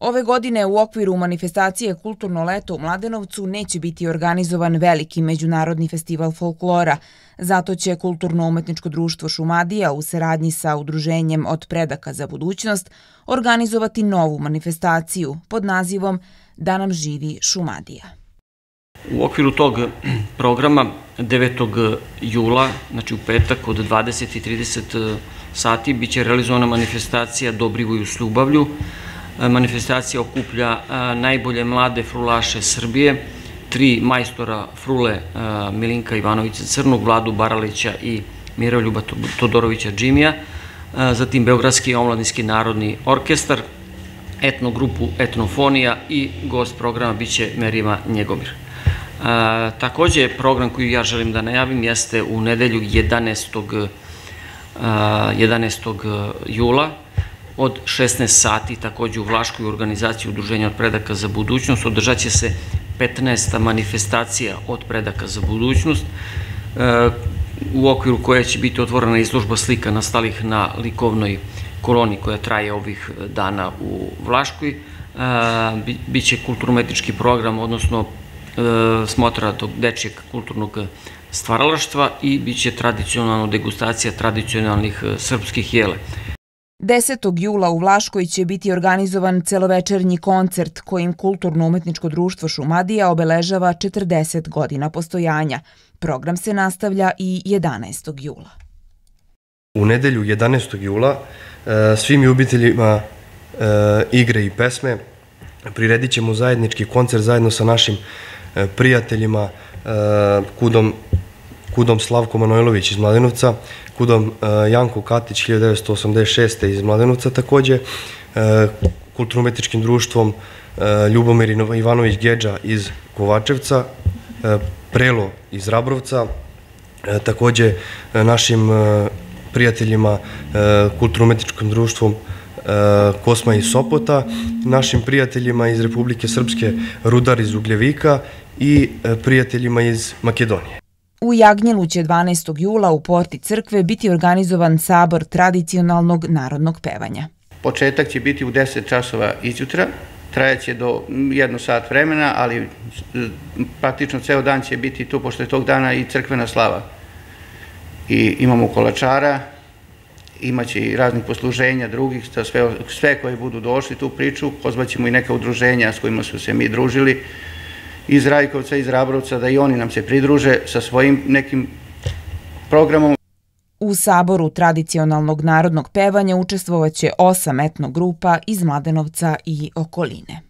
Ove godine u okviru manifestacije Kulturno leto u Mladenovcu neće biti organizovan veliki međunarodni festival folklora. Zato će Kulturno-umetničko društvo Šumadija u saradnji sa Udruženjem od predaka za budućnost organizovati novu manifestaciju pod nazivom Da nam živi Šumadija. U okviru tog programa 9. jula, znači u petak od 20.30 sati, biće realizovana manifestacija Dobrivuju s ljubavlju, manifestacija okuplja e, najbolje mlade frulaše Srbije, tri majstora frule e, Milinka Ivanovića Crnog, Vladu Baralića i Miroljuba Todorovića Džimija, zatim Beogradski omladinski narodni orkestar, etnogrupu Etnofonija i gost programa biće Merima Njegomir. takođe, program koji ja želim da najavim jeste u nedelju 11. 11. jula, od 16 sati takođe u Vlaškoj organizaciji Udruženja od predaka za budućnost. Održat će se 15. manifestacija od predaka za budućnost e, u okviru koje će biti otvorena izložba slika nastalih na likovnoj koloni koja traje ovih dana u Vlaškoj. E, biće kulturno-metički program, odnosno e, smotra tog dečijeg kulturnog stvaralaštva i biće tradicionalno degustacija tradicionalnih srpskih jele. 10. jula u Vlaškoj će biti organizovan celovečernji koncert kojim Kulturno-umetničko društvo Šumadija obeležava 40 godina postojanja. Program se nastavlja i 11. jula. U nedelju 11. jula e, svim ljubiteljima e, igre i pesme priredit ćemo zajednički koncert zajedno sa našim e, prijateljima Kudom Kudom Slavko Manojlović iz Mladenovca, Kudom e, Janko Katić 1986. iz Mladenovca takođe, e, kulturno-umetničkim društvom e, Ljubomir Ivanović Geđa iz Kovačevca, Prelo iz Rabrovca, takođe našim prijateljima kulturno-umetničkom društvom Kosma iz Sopota, našim prijateljima iz Republike Srpske Rudar iz Ugljevika i prijateljima iz Makedonije. U Jagnjelu će 12. jula u porti crkve biti organizovan sabor tradicionalnog narodnog pevanja. Početak će biti u 10 časova izjutra, trajaće do jedno sat vremena, ali praktično ceo dan će biti tu, pošto je tog dana i crkvena slava. I imamo kolačara, imaće i raznih posluženja drugih, sve, sve koji budu došli tu priču, pozvaćemo i neka udruženja s kojima su se mi družili, iz Rajkovca, iz Rabrovca, da i oni nam se pridruže sa svojim nekim programom. U saboru tradicionalnog narodnog pevanja učestvovaće osam etnogrupa iz Mladenovca i okoline.